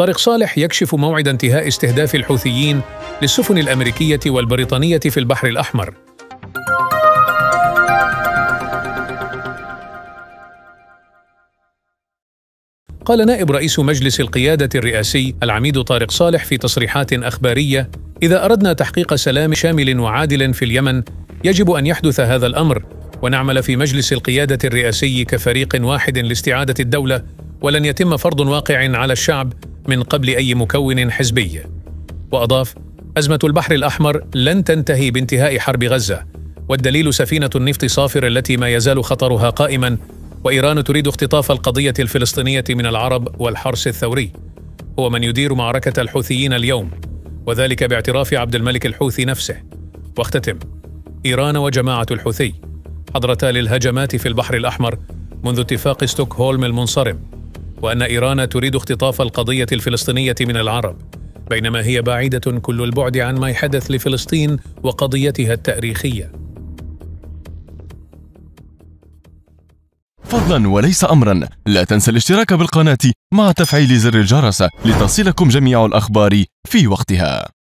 طارق صالح يكشف موعد انتهاء استهداف الحوثيين للسفن الأمريكية والبريطانية في البحر الأحمر. قال نائب رئيس مجلس القيادة الرئاسي العميد طارق صالح في تصريحات أخبارية إذا أردنا تحقيق سلام شامل وعادل في اليمن يجب أن يحدث هذا الأمر ونعمل في مجلس القيادة الرئاسي كفريق واحد لاستعادة الدولة ولن يتم فرض واقع على الشعب من قبل أي مكون حزبي. وأضاف أزمة البحر الأحمر لن تنتهي بانتهاء حرب غزة والدليل سفينة النفط صافر التي ما يزال خطرها قائما وإيران تريد اختطاف القضية الفلسطينية من العرب والحرس الثوري. هو من يدير معركة الحوثيين اليوم وذلك باعتراف عبد الملك الحوثي نفسه. واختتم إيران وجماعة الحوثي حضرتا للهجمات في البحر الأحمر منذ اتفاق ستوكهولم المنصرم. وأن إيران تريد اختطاف القضية الفلسطينية من العرب بينما هي بعيدة كل البعد عن ما يحدث لفلسطين وقضيتها التاريخية. فضلا وليس امرا. لا تنسى الاشتراك بالقناة مع تفعيل زر الجرس لتصلكم جميع الأخبار في وقتها.